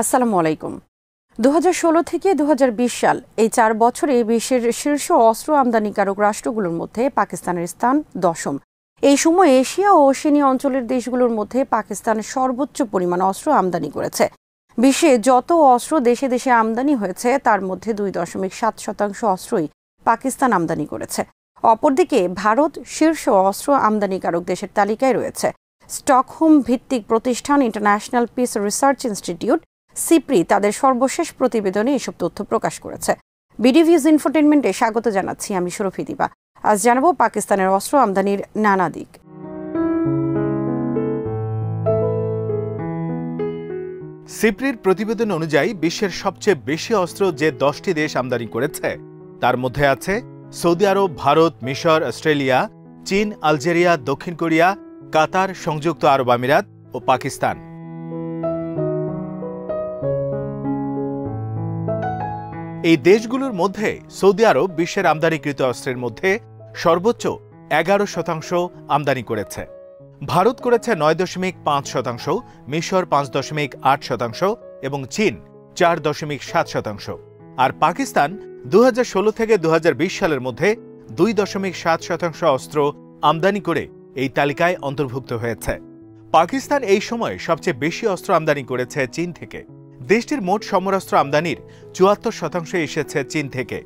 আসসালামু আলাইকুম। দু হাজার ষোলো থেকে দু হাজার বিশ সাল এই চার বছরে বিশ্বের শীর্ষ অস্ত্র আমদানিকারক রাষ্ট্রগুলোর মধ্যে পাকিস্তানের স্থান দশম। এই সময় এশিয়া ও ওশেনীয় অঞ্চলের দেশগুলোর মধ্যে পাকিস্তান সর্বোচ্চ পরিমাণ অস্ত্র আমদানি করেছে। বিশ্বে যত অস্ত্র দেশে দেশে আমদানি হয়েছে, তার মধ্যে দুই দশমিক সাত শতাংশ অস্ত্রই পাকিস্তান আমদানি করেছে। অপরদিকে ভারত শীর্ষ অস্ত্র আমদানিকারক দেশের তালিকায় রয়েছে। স্টকহোম ভিত্তিক প্রতিষ্ঠান International Peace Research Institute SIPRI তাদের সর্বশেষ প্রতিবেদনে এসব তথ্য প্রকাশ করেছে। বিডিভিউজ ইনফোটেনমেন্টে স্বাগত জানাচ্ছি আমি সুরফি দিবা। আজ জানাব পাকিস্তানের অস্ত্র আমদানির নানা দিক। সিপ্রির প্রতিবেদন অনুযায়ী, বিশ্বের সবচেয়ে বেশি অস্ত্র যে দশটি দেশ আমদানি করেছে, তার মধ্যে আছে সৌদি আরব, ভারত, মিশর, অস্ট্রেলিয়া, চীন, আলজেরিয়া, দক্ষিণ কোরিয়া, কাতার, সংযুক্ত আরব আমিরাত ও পাকিস্তান। এই দেশগুলোর মধ্যে সৌদি আরব বিশ্বের আমদানিকৃত অস্ত্রের মধ্যে সর্বোচ্চ এগারো শতাংশ আমদানি করেছে। ভারত করেছে নয় দশমিক পাঁচ শতাংশ, মিশর পাঁচ দশমিক আট শতাংশ এবং চীন চার দশমিক সাত শতাংশ। আর পাকিস্তান দু হাজার ষোলো থেকে দু হাজার বিশ সালের মধ্যে দুই দশমিক সাত শতাংশ অস্ত্র আমদানি করে এই তালিকায় অন্তর্ভুক্ত হয়েছে। পাকিস্তান এই সময় সবচেয়ে বেশি অস্ত্র আমদানি করেছে চীন থেকে। দেশটির মোট সমরাস্ত্র আমদানির চুয়াত্তর শতাংশ এসেছে চীন থেকে।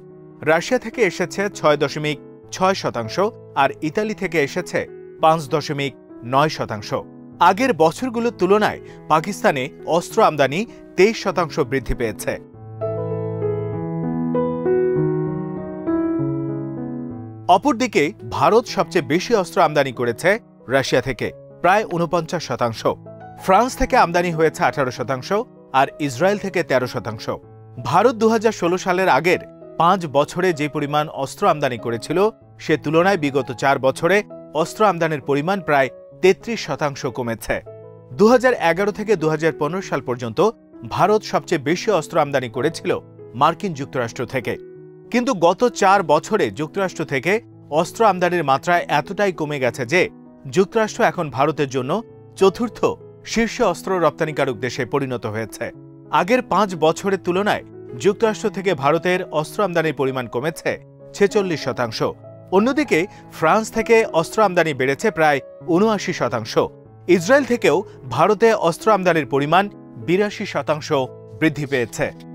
রাশিয়া থেকে এসেছে ছয় দশমিক ছয় শতাংশ আর ইতালি থেকে এসেছে পাঁচ দশমিক নয় শতাংশ। আগের বছরগুলোর তুলনায় পাকিস্তানে অস্ত্র আমদানি তেইশ শতাংশ বৃদ্ধি পেয়েছে। অপরদিকে ভারত সবচেয়ে বেশি অস্ত্র আমদানি করেছে রাশিয়া থেকে, প্রায় উনপঞ্চাশ শতাংশ। ফ্রান্স থেকে আমদানি হয়েছে আঠারো শতাংশ আর ইসরায়েল থেকে ১৩ শতাংশ। ভারত দু হাজার ষোলো সালের আগের পাঁচ বছরে যে পরিমাণ অস্ত্র আমদানি করেছিল, সে তুলনায় বিগত চার বছরে অস্ত্র আমদানির পরিমাণ প্রায় তেত্রিশ শতাংশ কমেছে। দু হাজার এগারো থেকে দু হাজার পনেরো সাল পর্যন্ত ভারত সবচেয়ে বেশি অস্ত্র আমদানি করেছিল মার্কিন যুক্তরাষ্ট্র থেকে। কিন্তু গত চার বছরে যুক্তরাষ্ট্র থেকে অস্ত্র আমদানির মাত্রা এতটাই কমে গেছে যে, যুক্তরাষ্ট্র এখন ভারতের জন্য চতুর্থ শীর্ষ অস্ত্র রপ্তানিকারক দেশে পরিণত হয়েছে। আগের পাঁচ বছরের তুলনায় যুক্তরাষ্ট্র থেকে ভারতের অস্ত্র আমদানির পরিমাণ কমেছে ছেচল্লিশ শতাংশ। অন্যদিকে ফ্রান্স থেকে অস্ত্র আমদানি বেড়েছে প্রায় উনআশি শতাংশ। ইসরায়েল থেকেও ভারতে অস্ত্র আমদানির পরিমাণ বিরাশি শতাংশ বৃদ্ধি পেয়েছে।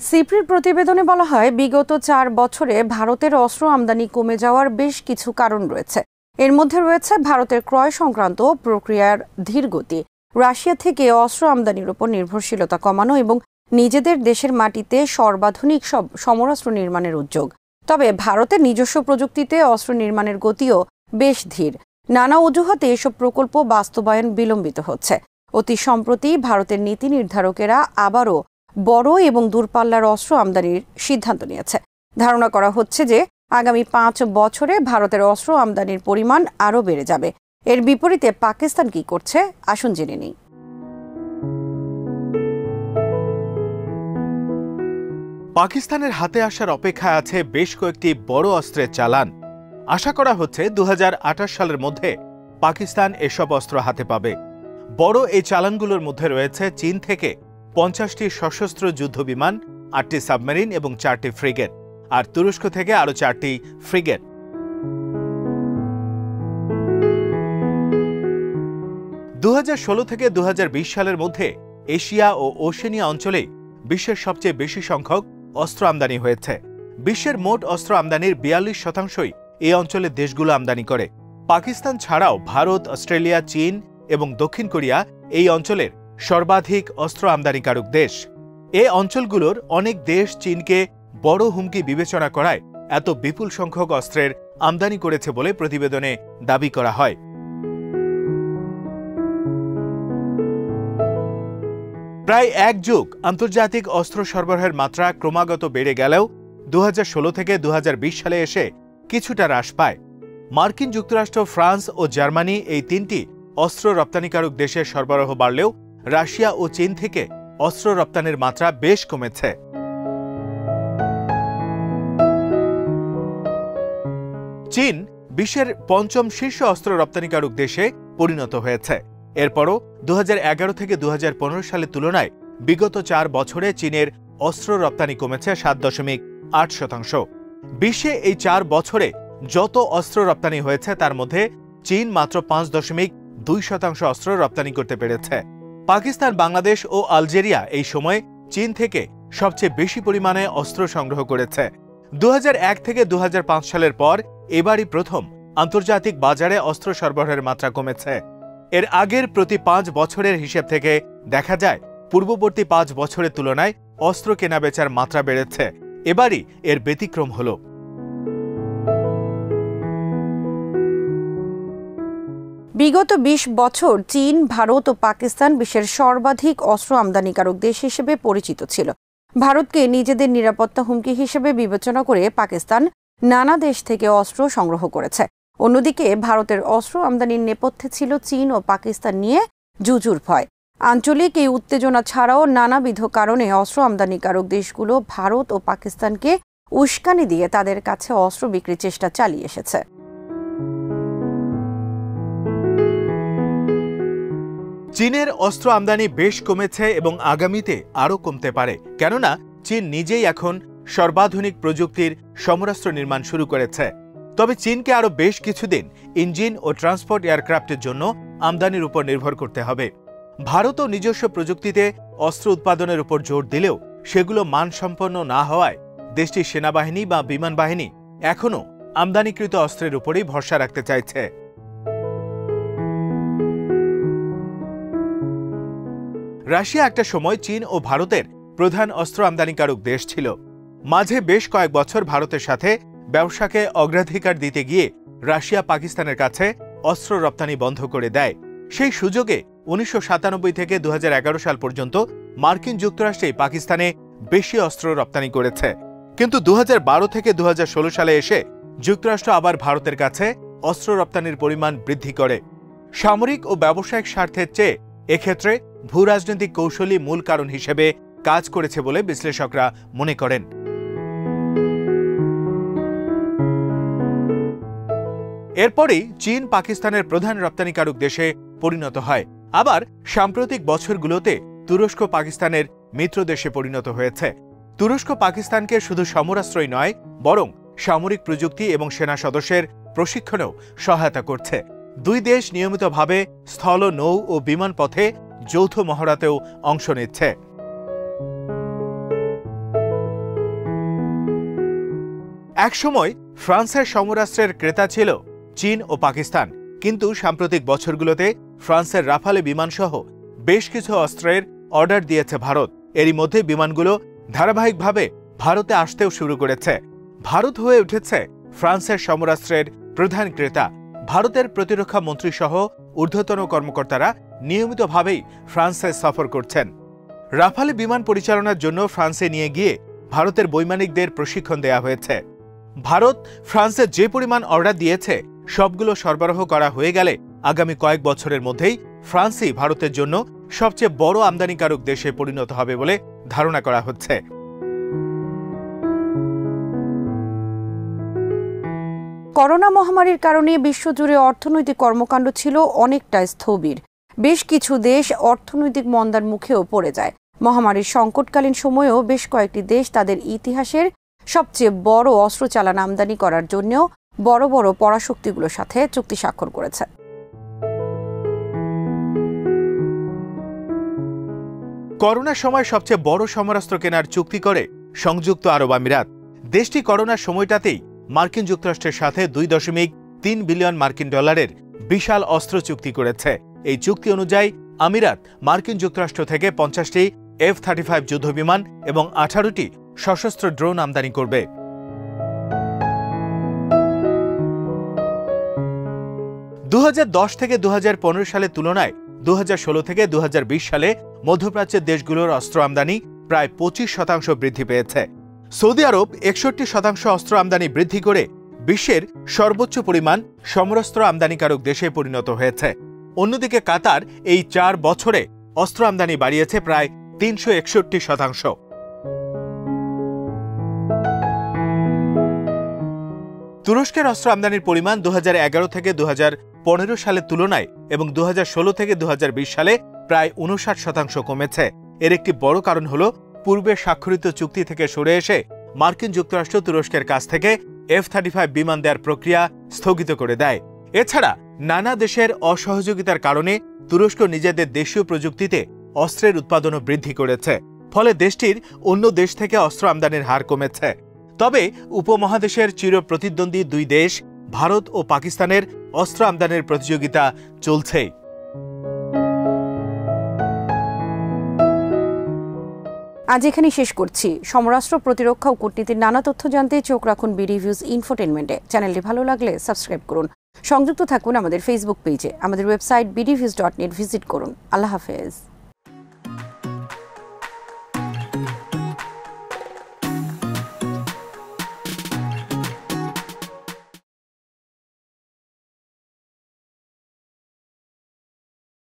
সিপ্রির প্রতিবেদনে বলা হয়, বিগত চার বছরে ভারতের অস্ত্র আমদানি কমে যাওয়ার বেশ কিছু কারণ রয়েছে। এর মধ্যে রয়েছে ভারতের ক্রয় সংক্রান্ত প্রক্রিয়ার ধীর গতি, রাশিয়া থেকে অস্ত্র আমদানির উপর নির্ভরশীলতা কমানো এবং নিজেদের দেশের মাটিতে সর্বাধুনিক সব, সমরাস্ত্র নির্মাণের উদ্যোগ। তবে ভারতের নিজস্ব প্রযুক্তিতে অস্ত্র নির্মাণের গতিও বেশ ধীর। নানা অজুহাতে এসব প্রকল্প বাস্তবায়ন বিলম্বিত হচ্ছে। অতি সম্প্রতি ভারতের নীতি নির্ধারকেরা আবারও বড় এবং দূরপাল্লার অস্ত্র আমদানির সিদ্ধান্ত নিয়েছে। ধারণা করা হচ্ছে যে আগামী পাঁচ বছরে ভারতের অস্ত্র আমদানির পরিমাণ আরও বেড়ে যাবে। এর বিপরীতে পাকিস্তান কি করছে আসুন জেনে নিই। পাকিস্তানের হাতে আসার অপেক্ষায় আছে বেশ কয়েকটি বড় অস্ত্রের চালান। আশা করা হচ্ছে দু হাজার আঠাশ সালের মধ্যে পাকিস্তান এসব অস্ত্র হাতে পাবে। বড় এই চালানগুলোর মধ্যে রয়েছে চীন থেকে পঞ্চাশটি সশস্ত্র যুদ্ধবিমান আটটি সাবমেরিন এবং চারটি ফ্রিগেট, আর তুরস্ক থেকে আরও চারটি ফ্রিগেট। দু হাজার ষোলো থেকে দু হাজার বিশ সালের মধ্যে এশিয়া ও ওশেনিয়া অঞ্চলে বিশ্বের সবচেয়ে বেশি সংখ্যক অস্ত্র আমদানি হয়েছে। বিশ্বের মোট অস্ত্র আমদানির বিয়াল্লিশ শতাংশই এই অঞ্চলের দেশগুলো আমদানি করে। পাকিস্তান ছাড়াও ভারত, অস্ট্রেলিয়া, চীন এবং দক্ষিণ কোরিয়া এই অঞ্চলের সর্বাধিক অস্ত্র আমদানিকারক দেশ। এ অঞ্চলগুলোর অনেক দেশ চীনকে বড় হুমকি বিবেচনা করায় এত বিপুল সংখ্যক অস্ত্রের আমদানি করেছে বলে প্রতিবেদনে দাবি করা হয়। প্রায় এক যুগ আন্তর্জাতিক অস্ত্র সরবরাহের মাত্রা ক্রমাগত বেড়ে গেলেও দু হাজার ষোলো থেকে দু হাজার বিশ সালে এসে কিছুটা হ্রাস পায়। মার্কিন যুক্তরাষ্ট্র, ফ্রান্স ও জার্মানি এই তিনটি অস্ত্র রপ্তানিকারক দেশের সরবরাহ বাড়লেও রাশিয়া ও চীন থেকে অস্ত্র রপ্তানির মাত্রা বেশ কমেছে। চীন বিশ্বের পঞ্চম শীর্ষ অস্ত্র রপ্তানিকারক দেশে পরিণত হয়েছে। এরপরও দু হাজার এগারো থেকে দু সালের তুলনায় বিগত চার বছরে চীনের অস্ত্র রপ্তানি কমেছে সাত দশমিক আট শতাংশ। বিশ্বে এই চার বছরে যত অস্ত্র রপ্তানি হয়েছে, তার মধ্যে চীন মাত্র পাঁচ দশমিক দুই শতাংশ অস্ত্র রপ্তানি করতে পেরেছে। পাকিস্তান, বাংলাদেশ ও আলজেরিয়া এই সময় চীন থেকে সবচেয়ে বেশি পরিমাণে অস্ত্র সংগ্রহ করেছে। দু হাজার এক থেকে দু হাজার পাঁচ সালের পর এবারই প্রথম আন্তর্জাতিক বাজারে অস্ত্র সরবরাহের মাত্রা কমেছে। এর আগের প্রতি পাঁচ বছরের হিসেব থেকে দেখা যায়, পূর্ববর্তী পাঁচ বছরের তুলনায় অস্ত্র কেনাবেচার মাত্রা বেড়েছে। এবারই এর ব্যতিক্রম হল। বিগত ২০ বছর চীন, ভারত ও পাকিস্তান বিশ্বের সর্বাধিক অস্ত্র আমদানিকারক দেশ হিসেবে পরিচিত ছিল। ভারতকে নিজেদের নিরাপত্তা হুমকি হিসেবে বিবেচনা করে পাকিস্তান নানা দেশ থেকে অস্ত্র সংগ্রহ করেছে। অন্যদিকে ভারতের অস্ত্র আমদানির নেপথ্যে ছিল চীন ও পাকিস্তান নিয়ে জুজুর ভয়। আঞ্চলিক এই উত্তেজনা ছাড়াও নানাবিধ কারণে অস্ত্র আমদানিকারক দেশগুলো ভারত ও পাকিস্তানকে উস্কানি দিয়ে তাদের কাছে অস্ত্র বিক্রির চেষ্টা চালিয়ে এসেছে। চীনের অস্ত্র আমদানি বেশ কমেছে এবং আগামীতে আরও কমতে পারে। কেননা, চীন নিজেই এখন সর্বাধুনিক প্রযুক্তির সমরাস্ত্র নির্মাণ শুরু করেছে। তবে চীনকে আরও বেশ কিছুদিন ইঞ্জিন ও ট্রান্সপোর্ট এয়ারক্রাফটের জন্য আমদানির উপর নির্ভর করতে হবে। ভারতও নিজস্ব প্রযুক্তিতে অস্ত্র উৎপাদনের উপর জোর দিলেও সেগুলো মানসম্পন্ন না হওয়ায় দেশটির সেনাবাহিনী বা বিমান বাহিনী এখনও আমদানিকৃত অস্ত্রের উপরেই ভরসা রাখতে চাইছে। রাশিয়া একটা সময় চীন ও ভারতের প্রধান অস্ত্র আমদানিকারক দেশ ছিল। মাঝে বেশ কয়েক বছর ভারতের সাথে ব্যবসাকে অগ্রাধিকার দিতে গিয়ে রাশিয়া পাকিস্তানের কাছে অস্ত্র রপ্তানি বন্ধ করে দেয়। সেই সুযোগে উনিশশো সাতানব্বই থেকে দু হাজার এগারো সাল পর্যন্ত মার্কিন যুক্তরাষ্ট্রেই পাকিস্তানে বেশি অস্ত্র রপ্তানি করেছে। কিন্তু দু হাজার বারো থেকে দু হাজার ষোলো সালে এসে যুক্তরাষ্ট্র আবার ভারতের কাছে অস্ত্র রপ্তানির পরিমাণ বৃদ্ধি করে। সামরিক ও ব্যবসায়িক স্বার্থের চেয়ে এক্ষেত্রে ভূ রাজনৈতিক কৌশলই মূল কারণ হিসেবে কাজ করেছে বলে বিশ্লেষকরা মনে করেন। এরপরেই চীন পাকিস্তানের প্রধান রপ্তানিকারক দেশে পরিণত হয়। আবার সাম্প্রতিক বছরগুলোতে তুরস্ক পাকিস্তানের মিত্র দেশে পরিণত হয়েছে। তুরস্ক পাকিস্তানকে শুধু সমরাশ্রয় নয়, বরং সামরিক প্রযুক্তি এবং সেনা সদস্যের প্রশিক্ষণেও সহায়তা করছে। দুই দেশ নিয়মিতভাবে স্থল, নৌ ও বিমান পথে যৌথ মহড়াতেও অংশ নিচ্ছে। একসময় ফ্রান্সের সমরাস্ত্রের ক্রেতা ছিল চীন ও পাকিস্তান। কিন্তু সাম্প্রতিক বছরগুলোতে ফ্রান্সের রাফালে বিমানসহ বেশ কিছু অস্ত্রের অর্ডার দিয়েছে ভারত। এরই মধ্যে বিমানগুলো ধারাবাহিকভাবে ভারতে আসতেও শুরু করেছে। ভারত হয়ে উঠেছে ফ্রান্সের সমরাস্ত্রের প্রধান ক্রেতা ভারতের প্রতিরক্ষা মন্ত্রী সহ ঊর্ধ্বতন কর্মকর্তারা নিয়মিতভাবেই ফ্রান্সে সফর করছেন। রাফালে বিমান পরিচালনার জন্য ফ্রান্সে নিয়ে গিয়ে ভারতের বৈমানিকদের প্রশিক্ষণ দেয়া হয়েছে। ভারত ফ্রান্সে যে পরিমাণ অর্ডার দিয়েছে, সবগুলো সরবরাহ করা হয়ে গেলে আগামী কয়েক বছরের মধ্যেই ফ্রান্সই ভারতের জন্য সবচেয়ে বড় আমদানিকারক দেশে পরিণত হবে বলে ধারণা করা হচ্ছে। করোনা মহামারীর কারণে বিশ্বজুড়ে অর্থনৈতিক কর্মকাণ্ড ছিল অনেকটা স্থবির। বেশ কিছু দেশ অর্থনৈতিক মন্দার মুখেও পড়ে যায়। মহামারীর সংকটকালীন সময়েও বেশ কয়েকটি দেশ তাদের ইতিহাসের সবচেয়ে বড় অস্ত্র চালান আমদানি করার জন্যও বড় বড় পরাশক্তিগুলোর সাথে চুক্তি স্বাক্ষর করেছে। করোনার সময় সবচেয়ে বড় সমরাস্ত্র কেনার চুক্তি করে সংযুক্ত আরব আমিরাত। দেশটি করোনার সময়টাতেই মার্কিন যুক্তরাষ্ট্রের সাথে দুই দশমিক তিন বিলিয়ন মার্কিন ডলারের বিশাল অস্ত্র চুক্তি করেছে। এই চুক্তি অনুযায়ী, আমিরাত মার্কিন যুক্তরাষ্ট্র থেকে পঞ্চাশটি এফ থার্টি ফাইভ যুদ্ধবিমান এবং আঠারোটি সশস্ত্র ড্রোন আমদানি করবে। দু হাজার দশ থেকে দু হাজার পনেরো সালের তুলনায় দু হাজার ষোলো থেকে দু হাজার বিশ সালে মধ্যপ্রাচ্যের দেশগুলোর অস্ত্র আমদানি প্রায় পঁচিশ শতাংশ বৃদ্ধি পেয়েছে। সৌদি আরব একষট্টি শতাংশ অস্ত্র আমদানি বৃদ্ধি করে বিশ্বের সর্বোচ্চ পরিমাণ সমরস্ত্র আমদানিকারক দেশে পরিণত হয়েছে। অন্যদিকে কাতার এই চার বছরে অস্ত্র আমদানি বাড়িয়েছে প্রায় তিনশো একষট্টি শতাংশ। তুরস্কের অস্ত্র আমদানির পরিমাণ দু হাজার এগারো থেকে দু হাজার পনেরো সালের তুলনায় এবং দু হাজার ষোলো থেকে দু হাজার বিশ সালে প্রায় উনষাট শতাংশ কমেছে। এর একটি বড় কারণ হল পূর্বে স্বাক্ষরিত চুক্তি থেকে সরে এসে মার্কিন যুক্তরাষ্ট্র তুরস্কের কাছ থেকে এফ থার্টি ফাইভ বিমান দেওয়ার প্রক্রিয়া স্থগিত করে দেয়। এছাড়া নানা দেশের অসহযোগিতার কারণে তুরস্ক নিজেদের দেশীয় প্রযুক্তিতে অস্ত্রের উৎপাদনও বৃদ্ধি করেছে, ফলে দেশটির অন্য দেশ থেকে অস্ত্র আমদানির হার কমেছে। তবে উপমহাদেশের চির প্রতিদ্বন্দ্বী দুই দেশ, ভারত ও পাকিস্তানের অস্ত্র আমদানির প্রতিযোগিতা চলছেই। আজ এখানে শেষ করছি। সমরাষ্ট্র প্রতিরক্ষা ও কূটনীতির নানা তথ্য জানতে চোখ রাখুন বি রিভিউজ ইনফোটেনমেন্টে। চ্যানেলটি ভালো লাগলে সাবস্ক্রাইব করুন। সংযুক্ত থাকুন আমাদের ফেসবুক পেজে আমাদের website BDViews dot net visit করুন। আল্লাহ হাফেজ।